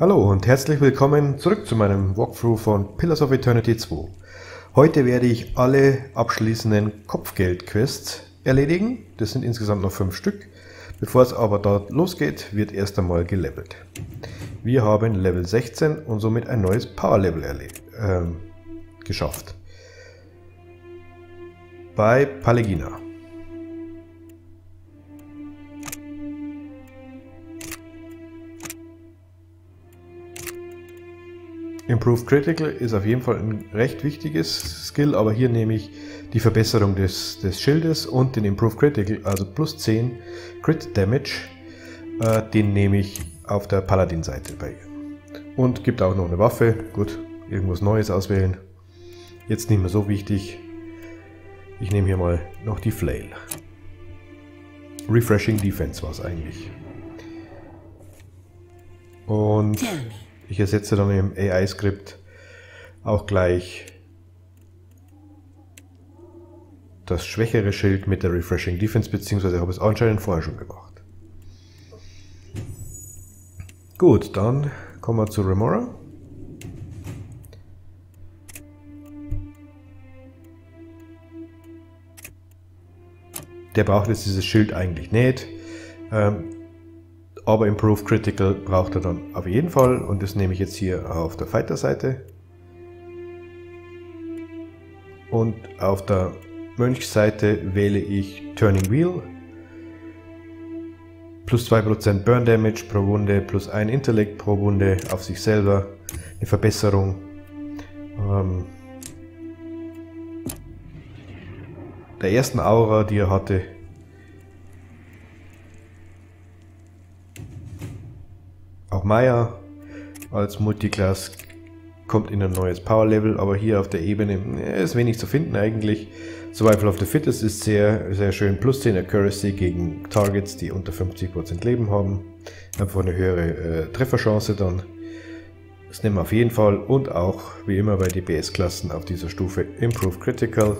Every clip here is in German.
Hallo und herzlich willkommen zurück zu meinem Walkthrough von Pillars of Eternity 2. Heute werde ich alle abschließenden Kopfgeld-Quests erledigen. Das sind insgesamt noch fünf Stück. Bevor es aber dort losgeht, wird erst einmal gelevelt. Wir haben Level 16 und somit ein neues Power-Level äh, geschafft. Bei Palegina. Improved Critical ist auf jeden Fall ein recht wichtiges Skill, aber hier nehme ich die Verbesserung des, des Schildes und den Improved Critical, also plus 10 Crit Damage, äh, den nehme ich auf der Paladin-Seite bei ihr. Und gibt auch noch eine Waffe, gut, irgendwas Neues auswählen. Jetzt nicht mehr so wichtig. Ich nehme hier mal noch die Flail. Refreshing Defense war es eigentlich. Und ich ersetze dann im AI-Skript auch gleich das schwächere Schild mit der Refreshing Defense, beziehungsweise habe es anscheinend vorher schon gemacht. Gut, dann kommen wir zu Remora. Der braucht jetzt dieses Schild eigentlich nicht. Ähm, aber Improve Critical braucht er dann auf jeden Fall und das nehme ich jetzt hier auf der Fighter-Seite. Und auf der Mönchseite wähle ich Turning Wheel. Plus 2% Burn Damage pro Wunde, plus 1 Intellekt pro Wunde auf sich selber. Eine Verbesserung. Ähm der ersten Aura, die er hatte, Auch Maya als Multiclass kommt in ein neues Power Level, aber hier auf der Ebene ist wenig zu finden eigentlich. Survival of the Fittest ist sehr, sehr schön. Plus 10 Accuracy gegen Targets, die unter 50% Leben haben. Einfach eine höhere äh, Trefferchance dann. Das nehmen wir auf jeden Fall. Und auch, wie immer bei DPS-Klassen auf dieser Stufe, Improve Critical.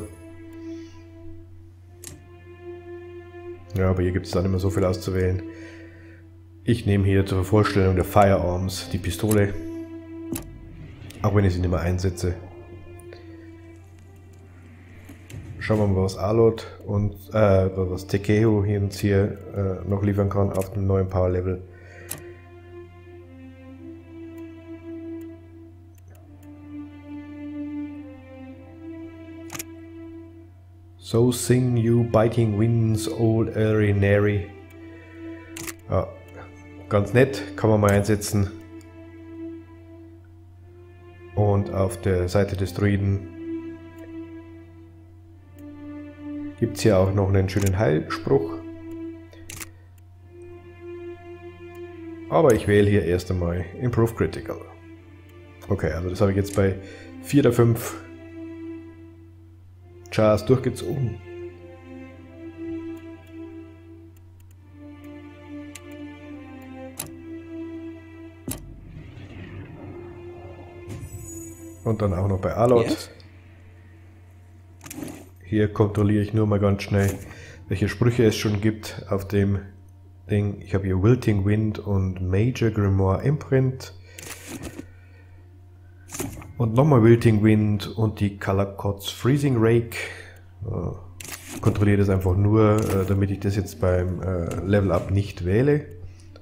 Ja, aber hier gibt es dann immer so viel auszuwählen. Ich nehme hier zur Vorstellung der Firearms die Pistole, auch wenn ich sie nicht mehr einsetze. Schauen wir mal, was Alot und äh, was Tekeho hier uns hier äh, noch liefern kann auf dem neuen Power Level. So sing you biting winds, old Arinary. Ja, Ganz nett, kann man mal einsetzen. Und auf der Seite des Druiden gibt es hier auch noch einen schönen Heilspruch. Aber ich wähle hier erst einmal Improve Critical. Okay, also das habe ich jetzt bei 4 der 5 Chars durchgezogen. Und dann auch noch bei Alot. Yes. Hier kontrolliere ich nur mal ganz schnell, welche Sprüche es schon gibt auf dem Ding. Ich habe hier Wilting Wind und Major Grimoire Imprint. Und nochmal Wilting Wind und die Color Cots Freezing Rake. kontrolliere das einfach nur, äh, damit ich das jetzt beim äh, Level Up nicht wähle,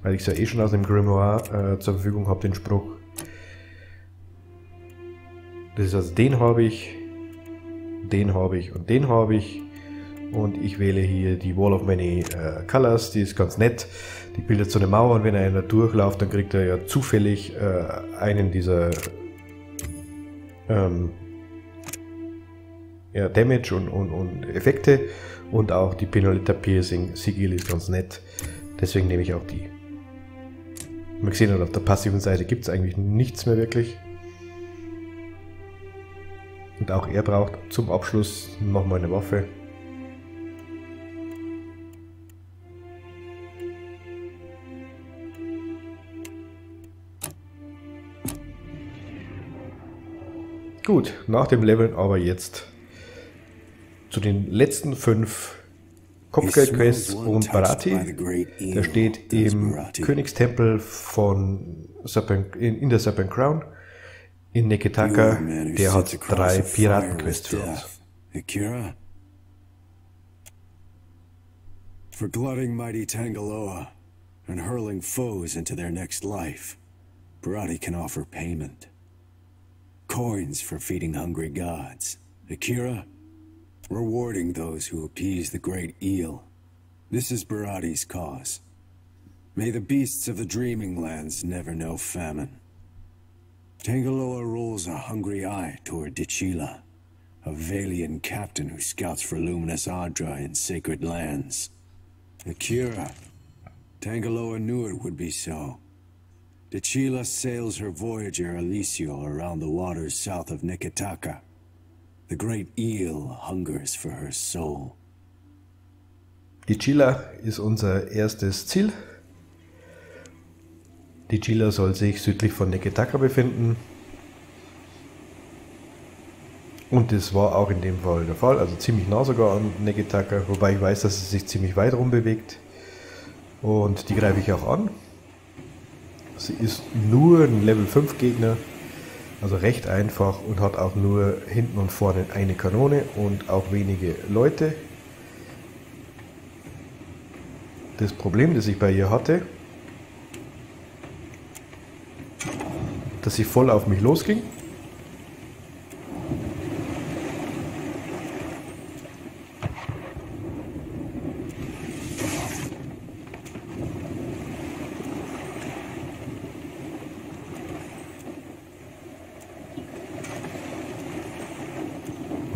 weil ich es ja eh schon aus dem Grimoire äh, zur Verfügung habe, den Spruch. Das ist also den habe ich, den habe ich und den habe ich. Und ich wähle hier die Wall of Many äh, Colors, die ist ganz nett. Die bildet so eine Mauer und wenn einer durchläuft, dann kriegt er ja zufällig äh, einen dieser ähm, ja, Damage und, und, und Effekte. Und auch die Pinoletta Piercing Sigil ist ganz nett. Deswegen nehme ich auch die. Man gesehen hat, auf der passiven Seite gibt es eigentlich nichts mehr wirklich. Und auch er braucht zum Abschluss nochmal eine Waffe. Gut, nach dem Leveln aber jetzt zu den letzten fünf Kopfgeldquest und Barati. Der steht im Königstempel von Serpent, in, in der Serpent Crown in Neketaka. Der hat drei Piratenquests für uns. Akira? For glutting mighty Tangaloa and hurling foes into their next life, Barati can offer payment. Coins for feeding hungry gods. Akira? rewarding those who appease the great eel. This is Barati's cause. May the beasts of the Dreaming Lands never know famine. Tangaloa rolls a hungry eye toward Dichila, a Valian captain who scouts for luminous Adra in sacred lands. Akira, Tangaloa knew it would be so. Dichila sails her Voyager Alicio around the waters south of Nikitaka. The great eel hungers for her soul. Die Chila ist unser erstes Ziel. Die Chila soll sich südlich von Neketaka befinden. Und das war auch in dem Fall der Fall, also ziemlich nah sogar an Neketaka, wobei ich weiß, dass es sich ziemlich weit rum bewegt. Und die greife ich auch an. Sie ist nur ein Level 5 Gegner. Also recht einfach und hat auch nur hinten und vorne eine Kanone und auch wenige Leute. Das Problem, das ich bei ihr hatte, dass sie voll auf mich losging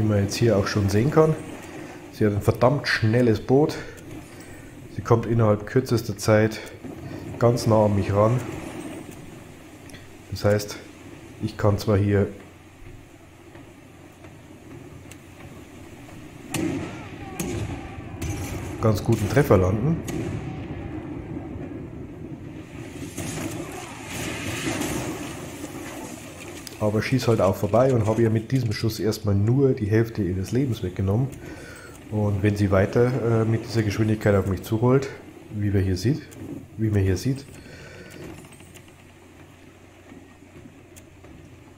wie man jetzt hier auch schon sehen kann. Sie hat ein verdammt schnelles Boot. Sie kommt innerhalb kürzester Zeit ganz nah an mich ran. Das heißt, ich kann zwar hier ganz guten Treffer landen, aber schieß halt auch vorbei und habe ihr mit diesem Schuss erstmal nur die Hälfte ihres Lebens weggenommen. Und wenn sie weiter äh, mit dieser Geschwindigkeit auf mich zurollt, wie wir hier sieht, wie man hier sieht,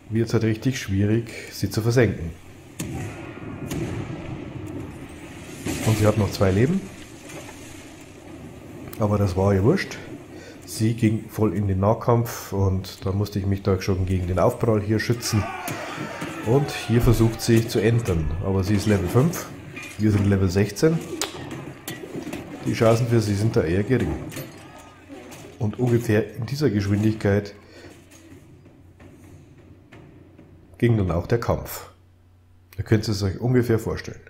wird es halt richtig schwierig, sie zu versenken. Und sie hat noch zwei Leben. Aber das war ihr wurscht. Sie ging voll in den Nahkampf und da musste ich mich da schon gegen den Aufprall hier schützen. Und hier versucht sie zu entern, aber sie ist Level 5, wir sind Level 16. Die Chancen für sie sind da eher gering. Und ungefähr in dieser Geschwindigkeit ging dann auch der Kampf. Ihr könnt es euch ungefähr vorstellen.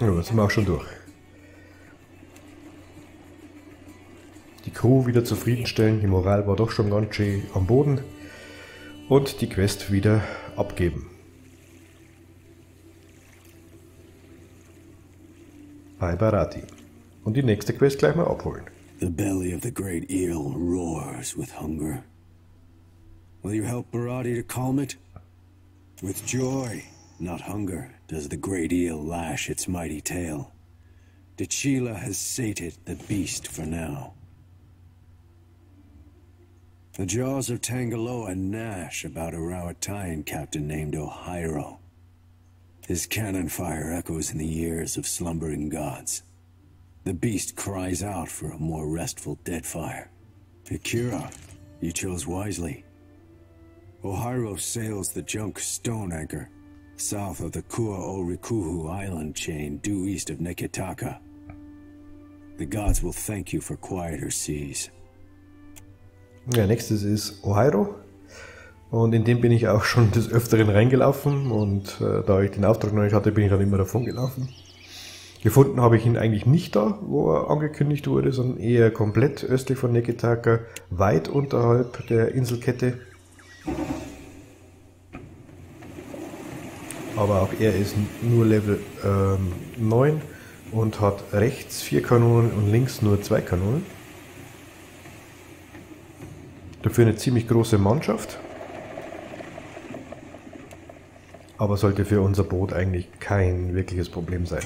Ja, sind wir auch schon durch. Die Crew wieder zufriedenstellen, die Moral war doch schon ganz schön am Boden und die Quest wieder abgeben. Bei Barati. Und die nächste Quest gleich mal abholen. The belly of the great eel roars with hunger. Will you help Barati to calm it? With joy, not hunger, does the great eel lash its mighty tail. Dechila has sated the beast for now. The jaws of Tangaloa gnash about a Rowatine captain named Ohiro. His cannon fire echoes in the ears of slumbering gods. The beast cries out for a more restful dead fire. Akira, you chose wisely. Ohiro sails the junk Stone Anchor, south of the Kua Orikuhu island chain due east of Nekitaka. The gods will thank you for quieter seas. Ja, nächstes ist Ohio. Und in dem bin ich auch schon des Öfteren reingelaufen und äh, da ich den Auftrag noch nicht hatte, bin ich dann immer davon gelaufen. Gefunden habe ich ihn eigentlich nicht da, wo er angekündigt wurde, sondern eher komplett östlich von Neketaka, weit unterhalb der Inselkette. Aber auch er ist nur Level ähm, 9 und hat rechts vier Kanonen und links nur zwei Kanonen. Dafür eine ziemlich große Mannschaft. Aber sollte für unser Boot eigentlich kein wirkliches Problem sein.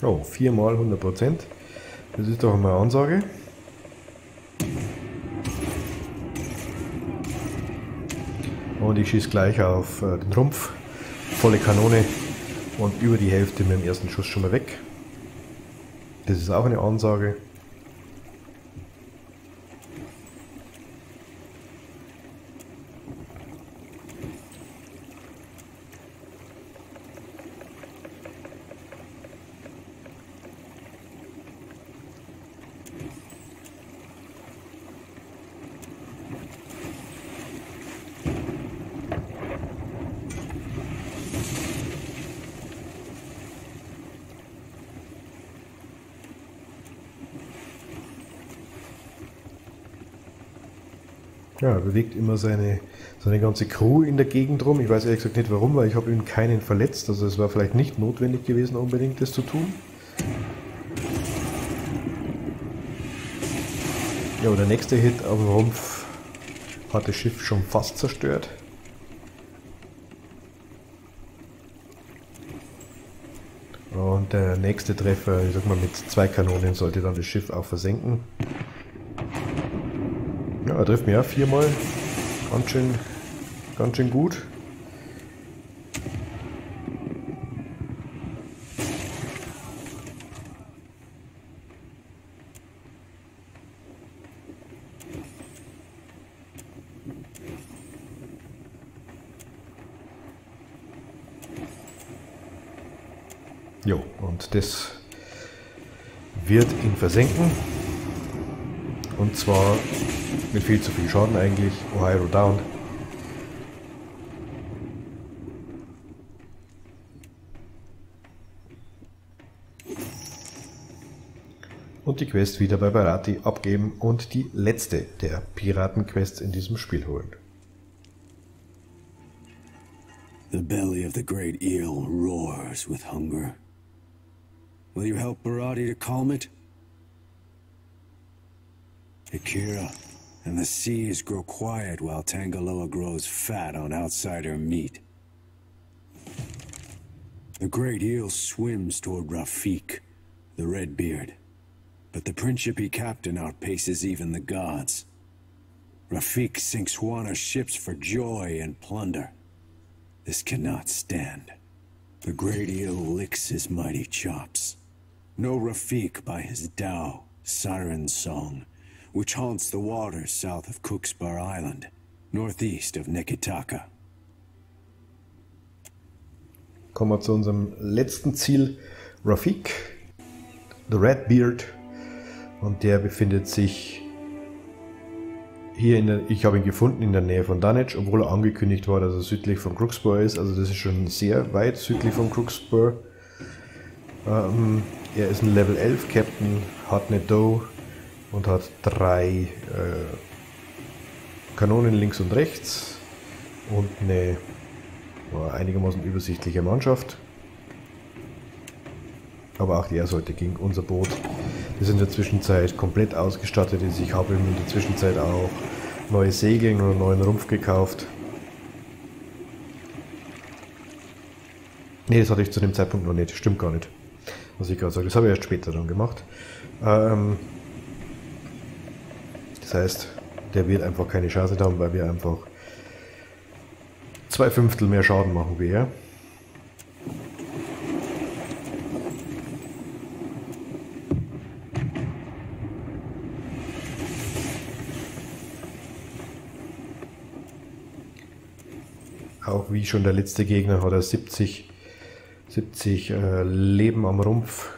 Oh, viermal 100 Prozent. Das ist doch eine Ansage. Und ich schieße gleich auf äh, den Rumpf. Volle Kanone. Und über die Hälfte mit dem ersten Schuss schon mal weg. Das ist auch eine Ansage. Ja, er bewegt immer seine, seine ganze Crew in der Gegend rum. Ich weiß ehrlich gesagt nicht warum, weil ich habe ihm keinen verletzt. Also es war vielleicht nicht notwendig gewesen, unbedingt das zu tun. Ja, der nächste Hit auf dem Rumpf hat das Schiff schon fast zerstört. Und der nächste Treffer, ich sag mal mit zwei Kanonen, sollte dann das Schiff auch versenken. Er trifft mich ja viermal. Ganz schön, ganz schön gut. Jo, und das wird ihn versenken. Und zwar mit viel zu viel Schaden eigentlich. Ohio down. Und die Quest wieder bei Barati abgeben und die letzte der Piratenquests in diesem Spiel holen. The belly of the great eel roars with hunger. Will you help Barati to calm it? Akira, and the seas grow quiet while Tangaloa grows fat on outsider meat. The great eel swims toward Rafik, the Redbeard, but the Principe captain outpaces even the gods. Rafik sinks Juana's ships for joy and plunder. This cannot stand. The great eel licks his mighty chops. No Rafik by his Tao, Siren Song, which haunts the waters south of Cook's Island, northeast of Nekitaka. Kommen wir zu unserem letzten Ziel, Rafik, The Redbeard. Und der befindet sich hier in der, ich habe ihn gefunden in der Nähe von Dunwich, obwohl er angekündigt war, dass er südlich von Crooksburg ist. Also das ist schon sehr weit südlich von Crooksburg. Ähm, er ist ein Level 11 Captain, hat eine Doe und hat drei äh, Kanonen links und rechts und eine einigermaßen übersichtliche Mannschaft. Aber auch er sollte gegen unser Boot. Sind in der Zwischenzeit komplett ausgestattet. Ich habe ihm in der Zwischenzeit auch neue Segeln oder neuen Rumpf gekauft. Ne, das hatte ich zu dem Zeitpunkt noch nicht. Stimmt gar nicht. Was ich gerade sage. Das habe ich erst später dann gemacht. Ähm, Das heißt, der wird einfach keine Chance haben, weil wir einfach zwei Fünftel mehr Schaden machen wie er. Auch wie schon der letzte Gegner hat er 70, 70 äh, Leben am Rumpf.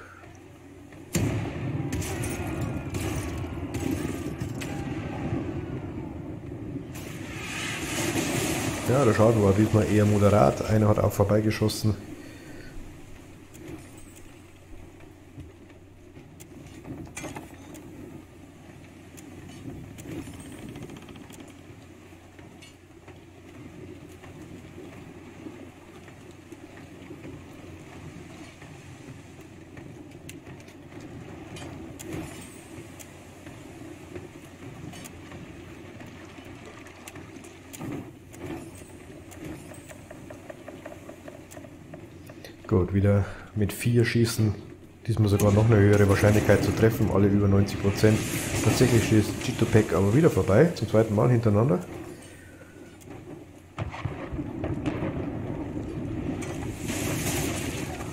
Ja, der Schaden war diesmal eher moderat. Einer hat auch vorbeigeschossen. Gut, wieder mit vier Schießen. Diesmal sogar noch eine höhere Wahrscheinlichkeit zu treffen, alle über 90%. Tatsächlich schießt Chitopek aber wieder vorbei, zum zweiten Mal hintereinander.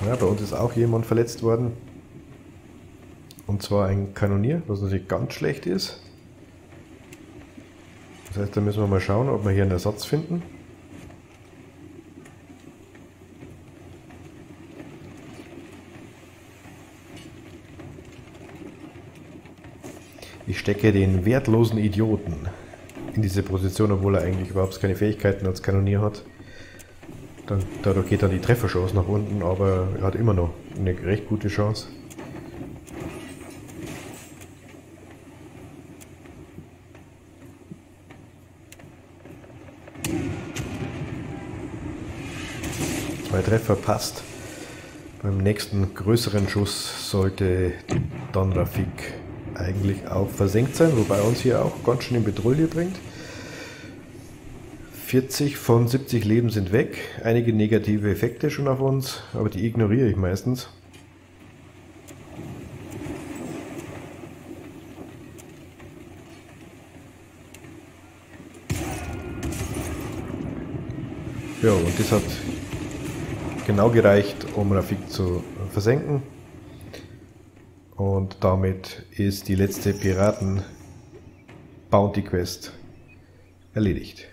Ja, bei uns ist auch jemand verletzt worden. Und zwar ein Kanonier, was natürlich ganz schlecht ist. Das heißt, da müssen wir mal schauen, ob wir hier einen Ersatz finden. Ich stecke den wertlosen Idioten in diese Position, obwohl er eigentlich überhaupt keine Fähigkeiten als Kanonier hat. Dann, dadurch geht dann die Trefferchance nach unten, aber er hat immer noch eine recht gute Chance. Zwei Treffer passt. Beim nächsten größeren Schuss sollte dann Rafik eigentlich auch versenkt sein, wobei uns hier auch ganz schön in Petrouille bringt. 40 von 70 Leben sind weg, einige negative Effekte schon auf uns, aber die ignoriere ich meistens. Ja, und das hat genau gereicht, um Rafik zu versenken. Und damit ist die letzte Piraten Bounty Quest erledigt.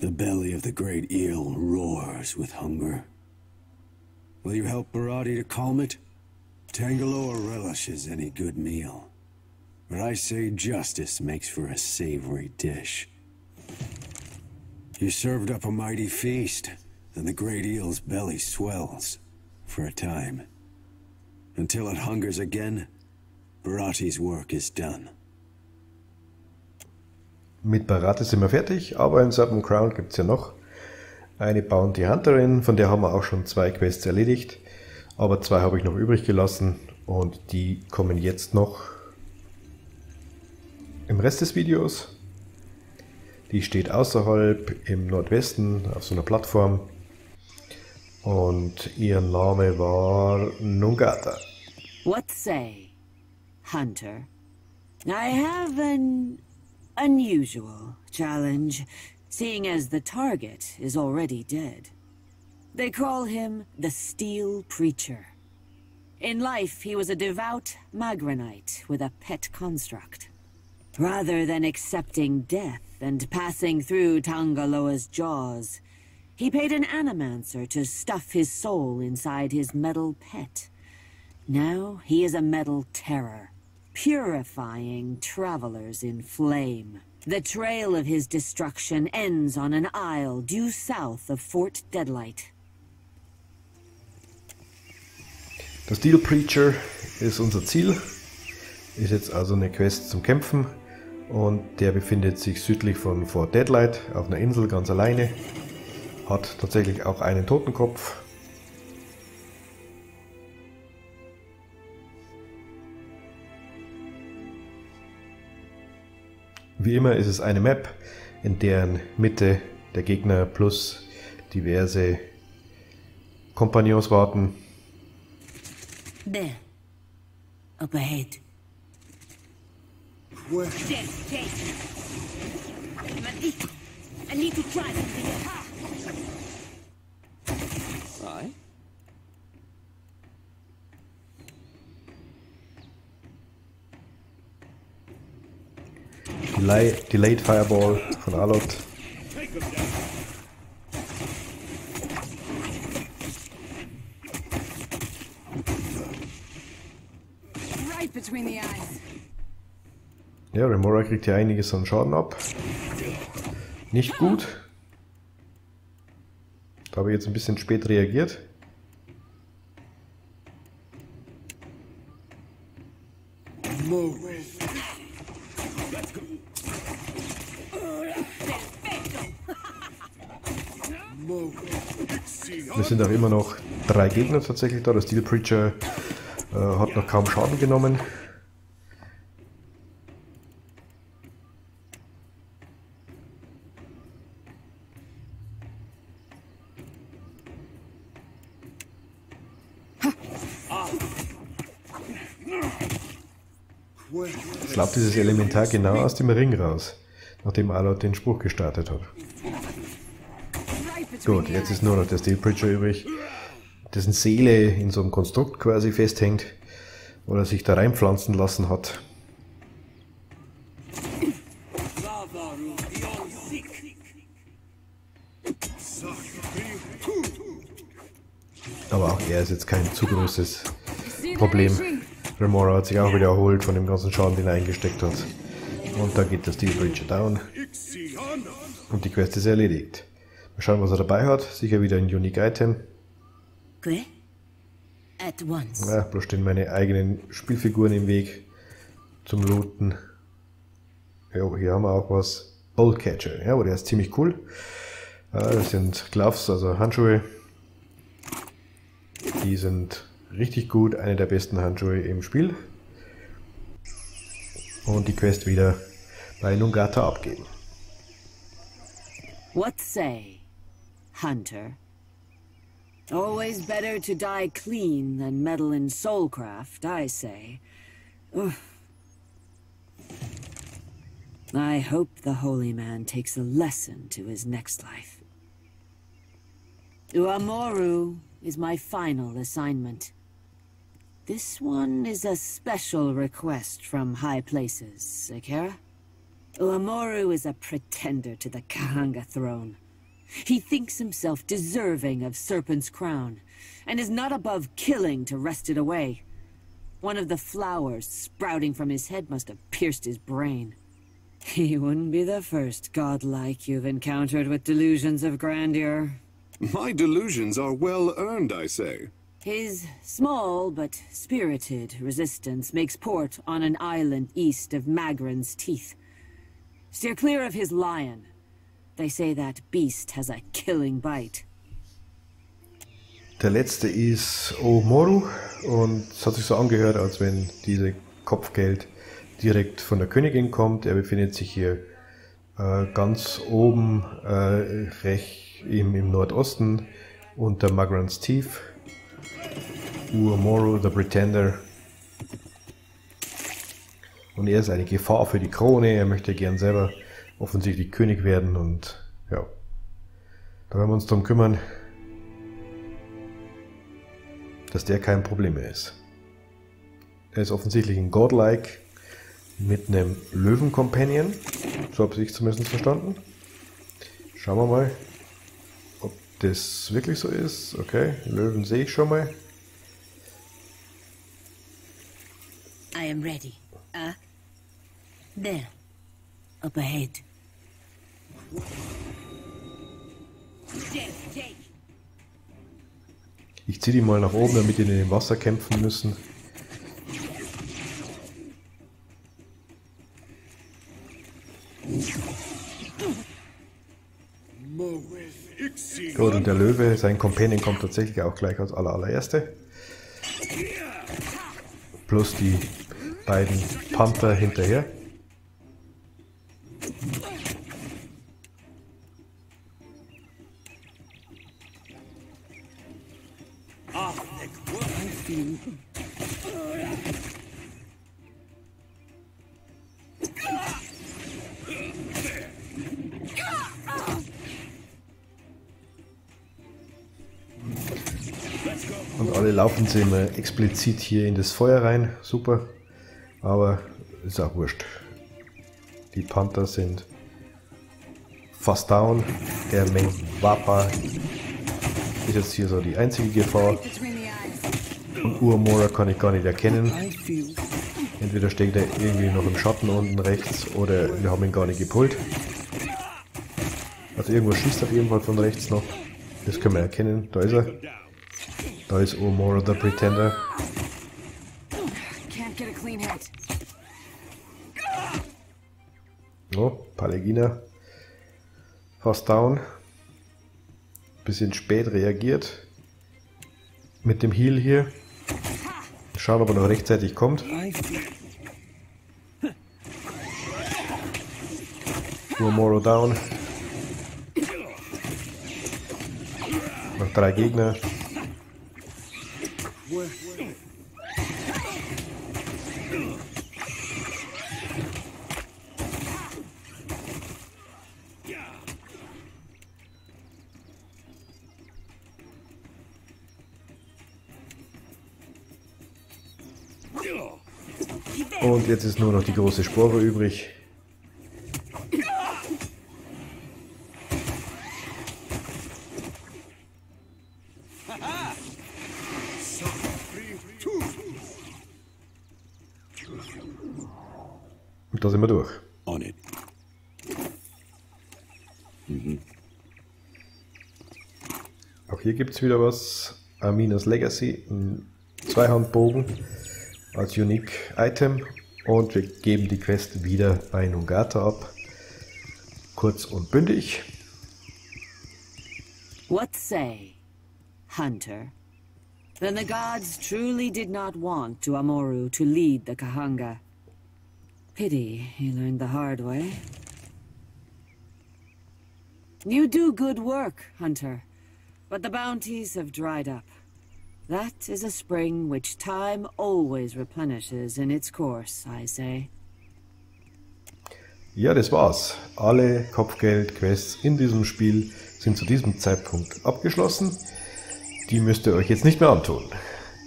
The belly of the great eel roars with hunger. Will you help Barati to calm it? Tangaloa relishes any good meal. But I say justice makes for a savory dish. You served up a mighty feast, and the great eel's belly swells. For a time. Until it hungers again, Barati's work is done. Mit Barate sind wir fertig, aber in Serpent Crown gibt es ja noch eine Bounty Hunterin, von der haben wir auch schon zwei Quests erledigt. Aber zwei habe ich noch übrig gelassen und die kommen jetzt noch im Rest des Videos. Die steht außerhalb im Nordwesten auf so einer Plattform und ihr Name war Nungata. What say, Hunter? I have an unusual challenge, seeing as the target is already dead. They call him the Steel Preacher. In life, he was a devout Magranite with a pet construct. Rather than accepting death and passing through Tangaloa's jaws, he paid an animancer to stuff his soul inside his metal pet. Now he is a metal terror, purifying travelers in flame. The trail of his destruction ends on an isle due south of Fort Deadlight. Der Steel Preacher ist unser Ziel. Ist jetzt also eine Quest zum Kämpfen. Und der befindet sich südlich von Fort Deadlight auf einer Insel ganz alleine. Hat tatsächlich auch einen Totenkopf. Wie immer ist es eine Map, in deren Mitte der Gegner plus diverse Kompagnons warten. There. Up ahead. Yes. I need to try something. Delay, Delayed Fireball von Alot. Ja, Remora kriegt hier einiges an Schaden ab. Nicht gut. Da habe ich jetzt ein bisschen spät reagiert. Es sind auch immer noch drei Gegner tatsächlich da. Der Steel Preacher äh, hat noch kaum Schaden genommen. Jetzt lauft dieses Elementar genau aus dem Ring raus, nachdem Alot den Spruch gestartet hat. Gut, jetzt ist nur noch der Steel Preacher übrig, dessen Seele in so einem Konstrukt quasi festhängt oder sich da reinpflanzen lassen hat. Aber auch er ist jetzt kein zu großes Problem. Remora hat sich auch wieder erholt von dem ganzen Schaden, den er eingesteckt hat. Und da geht der Steel Preacher down. Und die Quest ist erledigt. Mal schauen, was er dabei hat. Sicher wieder ein Unique Item. Clear? At once. Ja, bloß stehen meine eigenen Spielfiguren im Weg zum Looten. Ja, hier haben wir auch was. Boltcatcher. Ja, aber der ist ziemlich cool. Ja, das sind Gloves, also Handschuhe. Die sind richtig gut. Eine der besten Handschuhe im Spiel. Und die Quest wieder bei Nungata abgeben. What say, Hunter? Always better to die clean than meddle in soulcraft, I say. Ugh. I hope the holy man takes a lesson to his next life. Uamoru is my final assignment. This one is a special request from high places, Sakara. Uamoru is a pretender to the Kahanga throne. He thinks himself deserving of Serpent's crown, and is not above killing to wrest it away. One of the flowers sprouting from his head must have pierced his brain. He wouldn't be the first godlike you've encountered with delusions of grandeur. My delusions are well earned, I say. His small but spirited resistance makes port on an island east of Magran's teeth. Steer clear of his lion. They say that beast has a killing bite. Der letzte ist Omoru und es hat sich so angehört, als wenn diese Kopfgeld direkt von der Königin kommt. Er befindet sich hier äh, ganz oben äh, recht im, im Nordosten unter Magrans Tief. Uomoru, the Pretender. Und er ist eine Gefahr für die Krone. Er möchte gern selber offensichtlich König werden und ja, da werden wir uns darum kümmern, dass der kein Problem mehr ist. Er ist offensichtlich ein Godlike mit einem Löwen-Companion. So habe ich zumindest verstanden. Schauen wir mal, ob das wirklich so ist. Okay, Löwen sehe ich schon mal. I am ready. Uh, there. Up ahead. Ich ziehe die mal nach oben, damit die in dem Wasser kämpfen müssen. Gut, und der Löwe, sein Companion kommt tatsächlich auch gleich als aller allererste. Plus die beiden Panther hinterher. Sie immer explizit hier in das Feuer rein. Super. Aber ist auch wurscht. Die Panther sind fast down. Der Mengwapa ist jetzt hier so die einzige Gefahr. Und Uamora kann ich gar nicht erkennen. Entweder steckt er irgendwie noch im Schatten unten rechts oder wir haben ihn gar nicht gepult. Also irgendwo schießt auf jeden Fall von rechts noch. Das können wir erkennen. Da ist er. Da ist Uamora the Pretender. Oh, Palegina. Fast down. Bisschen spät reagiert. Mit dem Heal hier. Schauen, ob er noch rechtzeitig kommt. Uamoro down. Noch drei Gegner. Und jetzt ist nur noch die große Spore übrig. Und da sind wir durch. on it. Auch hier gibt es wieder was. Aminas Legacy, ein Zweihandbogen als Unique Item. Und wir geben die Quest wieder bei Nungata ab. Kurz und bündig. What say, Hunter? Then the gods truly did not want Tuamoru to lead the Kahanga. Pity he learned the hard way. You do good work, Hunter, but the bounties have dried up. That is a spring which time always replenishes in its course, I say. Ja, das war's. Alle Kopfgeld-Quests in diesem Spiel sind zu diesem Zeitpunkt abgeschlossen. Die müsst ihr euch jetzt nicht mehr antun.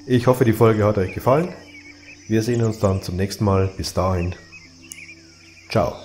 Ich hoffe, die Folge hat euch gefallen. Wir sehen uns dann zum nächsten Mal. Bis dahin. Ciao.